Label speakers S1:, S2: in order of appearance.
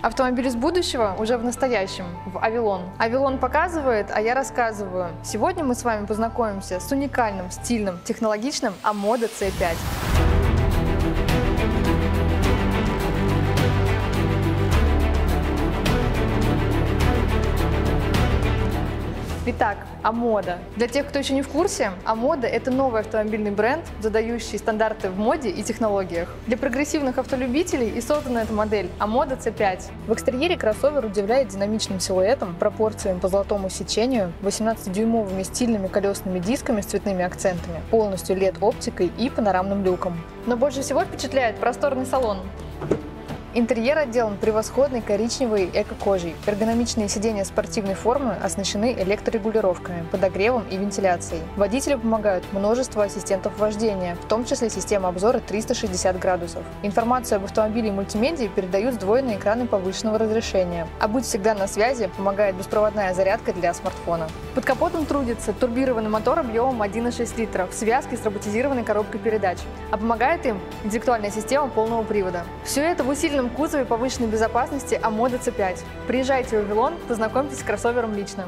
S1: Автомобиль из будущего уже в настоящем, в Авилон. Авилон показывает, а я рассказываю. Сегодня мы с вами познакомимся с уникальным, стильным, технологичным Амода C5. Итак, Амода. Для тех, кто еще не в курсе, Амода – это новый автомобильный бренд, задающий стандарты в моде и технологиях. Для прогрессивных автолюбителей и создана эта модель Амода C5. В экстерьере кроссовер удивляет динамичным силуэтом, пропорциями по золотому сечению, 18-дюймовыми стильными колесными дисками с цветными акцентами, полностью LED-оптикой и панорамным люком. Но больше всего впечатляет просторный салон. Интерьер отделан превосходной коричневой эко-кожей. Эргономичные сиденья спортивной формы оснащены электрорегулировками, подогревом и вентиляцией. Водителю помогают множество ассистентов вождения, в том числе система обзора 360 градусов. Информацию об автомобиле и мультимедии передают сдвоенные экраны повышенного разрешения. А быть всегда на связи помогает беспроводная зарядка для смартфона. Под капотом трудится турбированный мотор объемом 1,6 литра в связке с роботизированной коробкой передач. А помогает им интеллектуальная система полного привода. Все это в усиленном кузове повышенной безопасности Амода C5. Приезжайте в Вавилон, познакомьтесь с кроссовером лично.